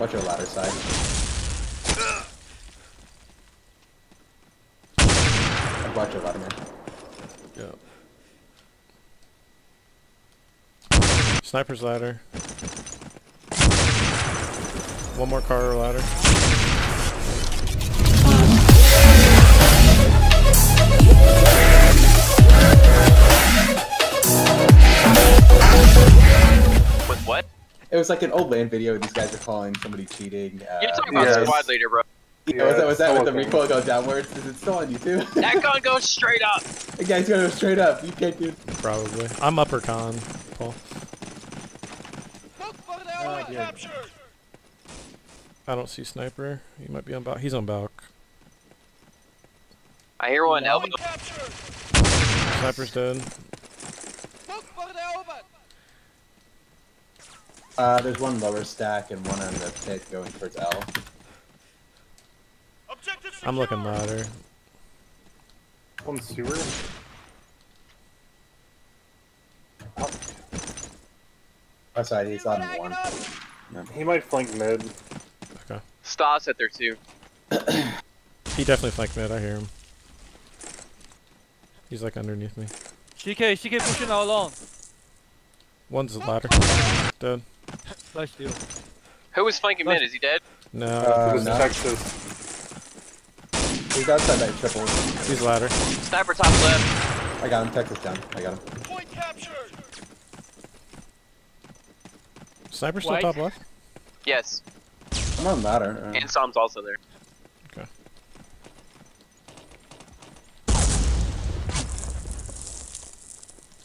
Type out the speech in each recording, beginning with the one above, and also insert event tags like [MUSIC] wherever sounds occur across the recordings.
Watch your ladder side. I Watch your ladder, man. Yep. Sniper's ladder. One more car or ladder. Was like an old LAN video. These guys are calling somebody cheating. Uh, You're talking about yes. squad leader, bro. yeah, was that, was that with the recoil going downwards? Is it still on YouTube? [LAUGHS] That gun goes straight up. the guy's gonna go straight up. You can't do. Probably. I'm upper con, Paul. Oh, dear. I don't see sniper. He might be on balk. He's on balk. I hear one elbow. Sniper's dead. Uh, there's one lower stack and one on the pit going towards L. I'm looking ladder. One sewer. Oh, sorry, he's on one. No. He might flank mid. Okay. Stas at there too. [CLEARS THROAT] He definitely flanked mid. I hear him. He's like underneath me. CK, CK pushing out long. One's a ladder. Dead. Nice deal. Who was flanking mid? Is he dead? No. Uh, it was no. Texas. He's outside that triple. he's ladder. Sniper top left. I got him. Texas down. I got him. Point captured. Sniper still White. top left? Yes. I'm on ladder. Uh, And Psalm's also there. Okay.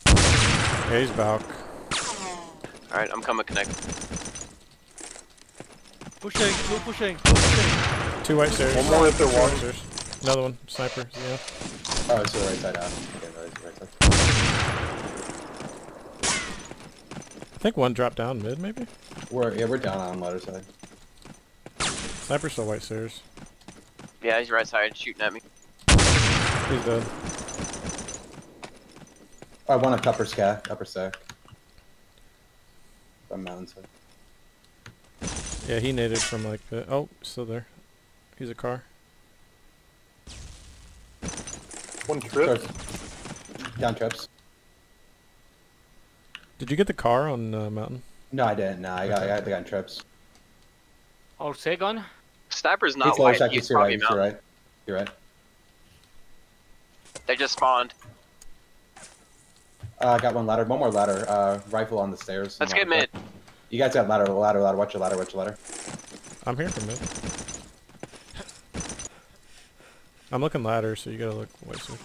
Yeah, he's balk. Alright, I'm coming connect. Pushing, two pushing, two pushing. Two white stairs. One more if they're Two white walking. Another one. Sniper. Yeah. oh, it's the right side out. Okay, right, right side. I think one dropped down mid, maybe? We're yeah, we're down on ladder side. Sniper's still white stairs. Yeah, he's right side shooting at me. He's dead. Oh, one up upper stack. Upper stack. On mountain side. Yeah, he naded from like the. Oh, still there. He's a car. One trip. Down trips. Did you get the car on uh, mountain? No, I didn't. No, I got I got the guy on trips. Our second. Sniper's not He's white. stack. He's You're probably right. You're right. You're right. They just spawned. Uh, I got one ladder. One more ladder. Uh, rifle on the stairs. Let's get on mid. top. You guys got ladder, ladder, ladder. Watch your ladder. Watch your ladder. I'm here for mid. I'm looking ladder, so you gotta look white stairs.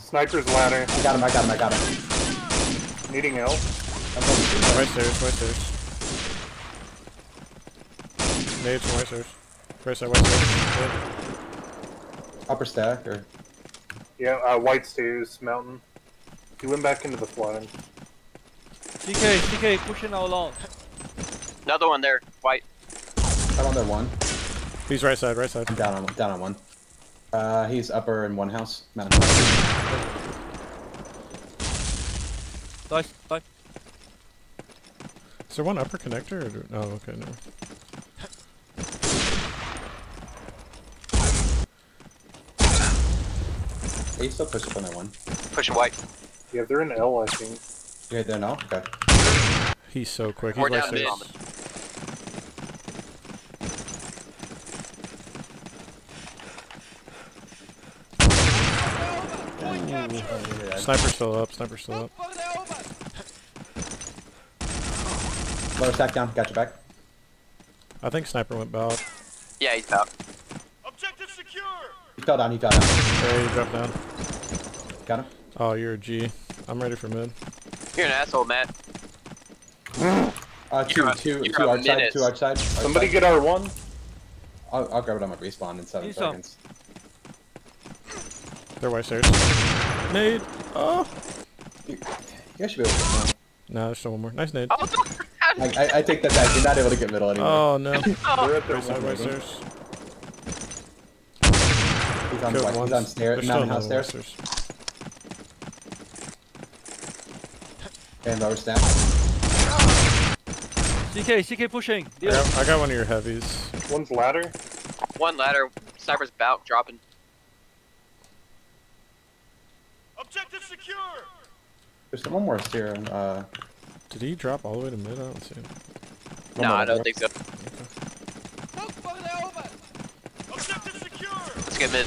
Sniper's ladder. I got him. I got him. I got him. Needing L. I'm going to White stairs, white stairs. Nades from white stairs. Right side, white stairs. Dead. upper stack or Yeah, uh, white stairs, mountain. He went back into the flag. CK, CK pushing out long. Another one there. White. I'm on there one. He's right side, right side. I'm down on one, down on one. Uh, he's upper in one house. Mountain house. Nice, nice. Is there one upper connector? Or do, oh, okay, no. Yeah, you still pushing up on that one. Pushing white. Yeah, they're in L, I think. You right there now? Okay. He's so quick. He's We're white down mid. Sniper's still up. Sniper's still up. Lower stack down. Got your back. I think sniper went balk. Yeah, he's out. He fell down. He fell down. Hey, he dropped down. Got him. Oh, you're a G. I'm ready for mid. You're an asshole, Matt. Uh, 2 You're a- two, you're two a side. Two arch side. Somebody side. get R1. I'll, I'll grab it on my respawn in seven He's up. Seconds. They're white stairs. Nade. Oh. You guys should be able to get No, there's still one more. Nice nade. Oh. I, I, I take that back. You're not able to get middle anymore. Oh no. [LAUGHS] Oh. They're at their Right side, one. white stairs. he's on, Killed white- he's on stairs. There's still Mountain house another stairs. white And lower stack. CK, CK pushing. I got, I got one of your heavies. One's ladder. One ladder. Sniper's bout dropping. Objective secure. There's one more here. Uh, Did he drop all the way to mid? I don't see him. No, more I don't think so. Objective. Let's get mid.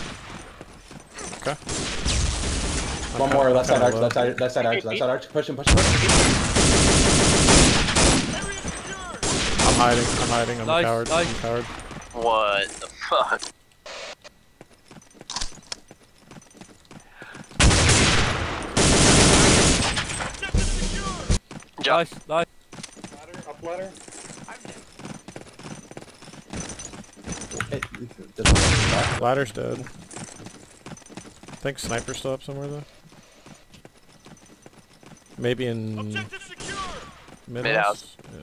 Okay. One I'm more kinda- left side kinda arch, left side, left side arch, left side arch. Push him, push him, push him. I'm hiding. I'm hiding. I'm Nice, a coward. nice. I'm a coward. What the fuck? Secure. Jump. Nice, nice. Ladder. Up ladder. It- it. Ladder's dead. I think sniper's still up somewhere though. Maybe in Objective secure. mid Mid-house. Yeah.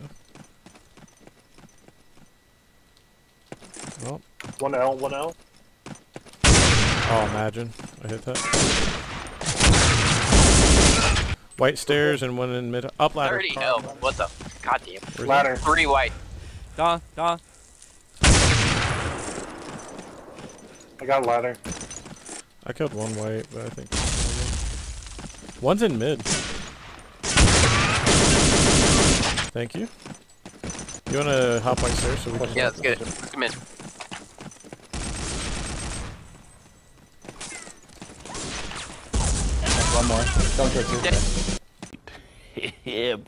Well, One L. One L. oh imagine I hit that. White stairs and one in mid. Up ladder. 30 L. Oh, what the? Goddamn. Where's he? Ladder. Three white. Down, down. I got ladder. I killed one white, but I think one's in mid. Thank you. You wanna hop white stairs so we can? Yeah, let's get it. Let's get One more. Don't trip [LAUGHS] Dead.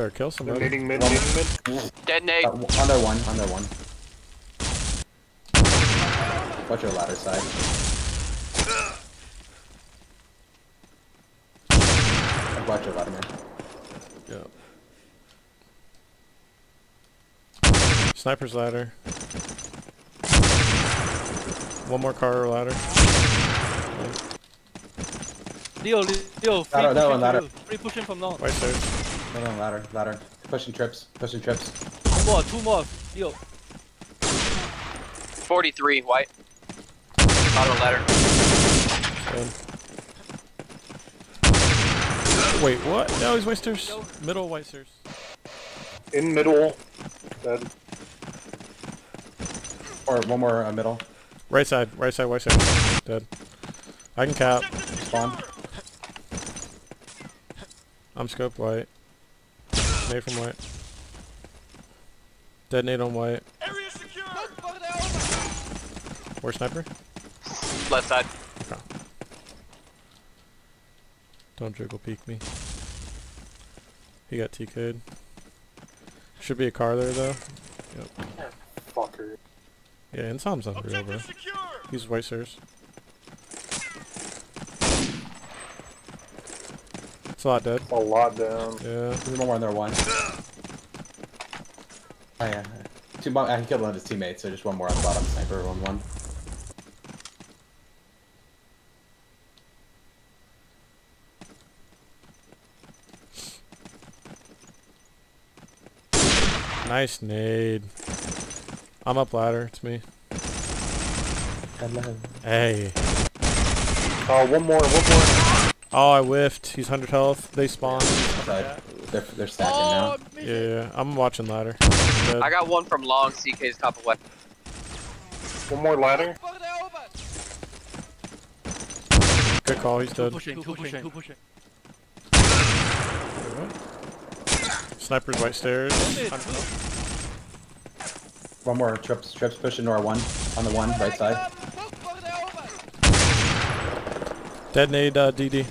Or kill They're somebody. nading mid. Nading mid. Dead nade. Uh, under one, under one. Watch your ladder side. Watch your ladder, man. Yeah. Sniper's ladder. One more car or ladder. Leo, Leo, free Ladder, that pushing one, ladder. to you. Free pushing from now. White stairs. No, no, ladder, ladder. Pushing trips, pushing trips. Two more, two more. Leo. 43 white. Auto ladder. Dead. Wait, what? No, he's white stairs. Middle white stairs. In middle. Dead. Or one more uh, middle. Right side, right side, white side. Dead. I can cap. Spawn. I'm scoped white. Nade from white. Detonate on white. Area secure. Where's sniper? Left side. Don't jiggle peek me. He got TK'd. Should be a car there though. Fucker. Yeah, Insam's unreal, bro. Objective secure. He's white stairs. It's a lot dead. A lot down. Yeah. There's one more in there, one. Oh yeah. Two more, I killed one of his teammates, so just one more on the bottom. Sniper, one, one. Nice nade. I'm up ladder. It's me. Hello. Hey. Oh, one more. One more. Oh, I whiffed. He's 100 health. They spawn. Side. They're, they're stacking now. Yeah, yeah. I'm watching ladder. I got one from long. CK's top of white. One more ladder. Good call. He's Two dead. pushing, two pushing, two pushing. Sniper's white stairs. One more trips, trips pushing our one on the one right side. Dead nade, uh, DD.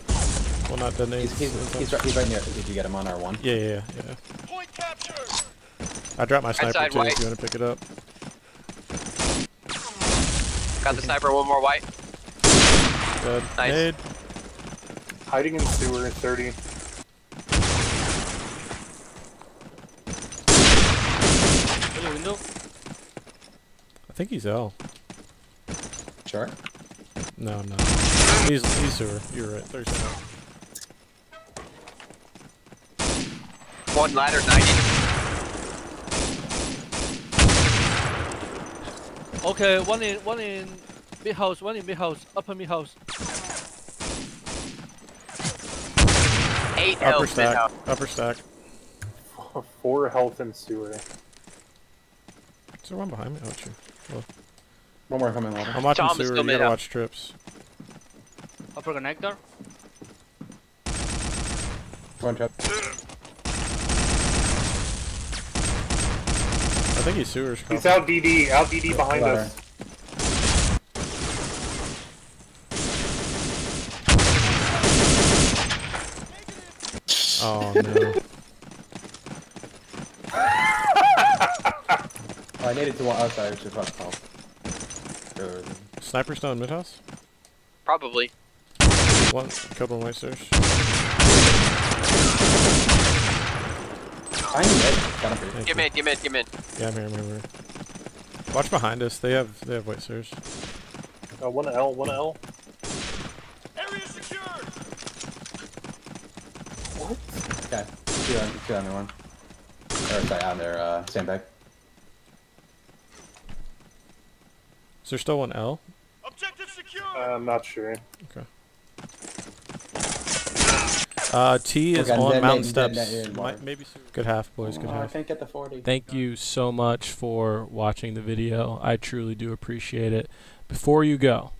Well, not dead nade. He's, he's, he's, right, he's right near. Did you get him on our one? Yeah, yeah, yeah. Point capture. I dropped my sniper side too white. if you want to pick it up. Got the sniper. One more white. Dead. Nice. Nade. Hiding in sewer. 30. Leo, window. I think he's L. Sure. No, no. He's he's sewer. You're right. There's L. One ladder. 90. Okay, one in, one in mid house, one in mid house, upper mid house. Eight Upper health. stack. Mid-house. Upper stack. Four health and sewer. Is there one behind me? Oh, true. One more coming level. I'm watching Tom sewer. still You mid gotta up. watch trips. Upper connector. One trap. I think he's sewers. He's Coffee. out DD, out DD behind Ladder. us. Oh no. [LAUGHS] [LAUGHS] Oh, I needed to one outside, which is what's called. Good. Sniper still in mid house. Probably. One. couple one white stairs. I need it. Got him for you. Thank Give you. me in, give me in, give in. Yeah, I'm here. I'm here. I'm here. Watch behind us. They have they have white stairs. Uh, one L, one L. Area secured. Okay. Two on, two on their one. Or sorry, on their uh, sandbag. Is there still one L? Objective secure. Uh, I'm not sure. Uh, T is Okay, on then- mountain then- then- steps. then- then- Might- maybe. Good half, boys. Good Oh, I half. can't get the 40. Thank you so much for watching the video. I truly do appreciate it. Before you go,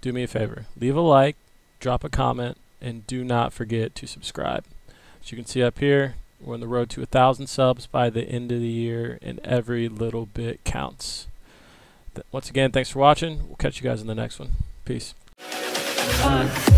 do me a favor. Leave a like, drop a comment, and do not forget to subscribe. As you can see up here, we're on the road to a thousand subs by the end of the year, and every little bit counts. Th- Once again, thanks for watching. We'll catch you guys in the next one. Peace. Fuck.